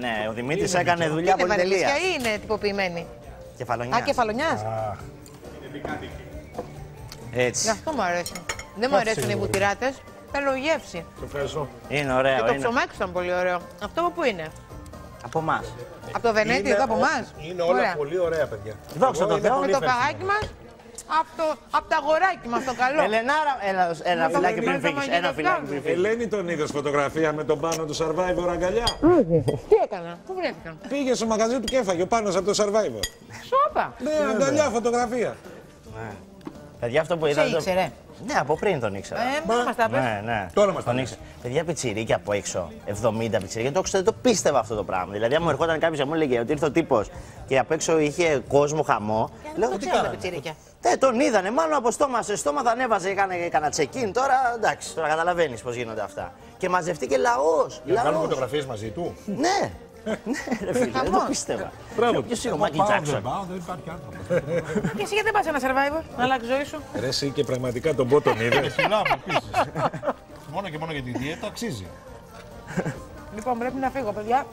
ναι, ο Δημήτρης έκανε δουλειά Είναι βαρελίσια πολυτελεία. ή είναι τυποποιημένη; Κεφαλονιάς. Α, κεφαλονιάς. Έτσι. Γι' αυτό μου αρέσει. Δεν μου αρέσουν οι μπουτυράτε. Θέλω γεύση. Ευχαριστώ. Είναι Και ωραίο. το Είναι. ψωμάκι ήταν πολύ ωραίο. Αυτό από πού είναι; Από εμάς. Από το Βενέτη, Είναι εδώ από ό- εμάς; Είναι όλα πολύ ωραία, παιδιά. Δόξα Εγώ τω είναι Θεώ. Με πολύ το ευχαριστημένος. καγάκι μας; Από το, απ' το αγοράκι μας το καλό. Ελενάρα, ένα, ένα Με το- φυλάκι με πριν το φύγει. Ένα μαγειρευτάκι. φυλάκι πριν φύγεις. Ελένη τον είδες φωτογραφία με τον πάνω του Survivor αγκαλιά; Τι έκανα, πού βρέθηκαν; Πήγε στο μαγαζί του και έφαγε ο πάνω από το Survivor. Σόπα. Ναι, αγκαλιά, φωτογραφία. Παιδιά, αυτό που είδα. Σε ήξερε. Ναι, από πριν τον ήξερα. Ε, μόνο μας τα πες. Ναι, ναι. Τώρα μας τα τον πες. ήξερα. Παιδιά, πιτσιρίκια από έξω. 70 πιτσιρίκια. Το ξέρω, δεν το πίστευα αυτό το πράγμα. Δηλαδή, αν μου ερχόταν κάποιος και μου έλεγε ότι ήρθε ο τύπος και απ' έξω είχε κόσμο χαμό. Δεν το ξέρω τα πιτσιρίκια. Ναι, τον είδανε. Μάλλον από στόμα σε στόμα θα ανέβαζε, έκανε κανένα check-in. Τώρα εντάξει, τώρα καταλαβαίνεις πώς γίνονται αυτά. Και μαζευτήκε λαός. Για να κάνουμε Λαός. φωτογραφίες μαζί του. Ναι. Ναι, ρε φίλε, δεν το Χαμός. πίστευα. Μπράβο. Ποιος είναι ο Εγώ Μάκη πάω, δεν Τζάξον. πάω, δεν υπάρχει άνθρωπο. Και εσύ γιατί δεν πα ένα survivor, να αλλάξει ζωή σου; Ρε εσύ και πραγματικά τον πω τον είδε. Φιλάμε επίση. μόνο και μόνο για τη δίαιτα αξίζει. Λοιπόν, πρέπει να φύγω, παιδιά.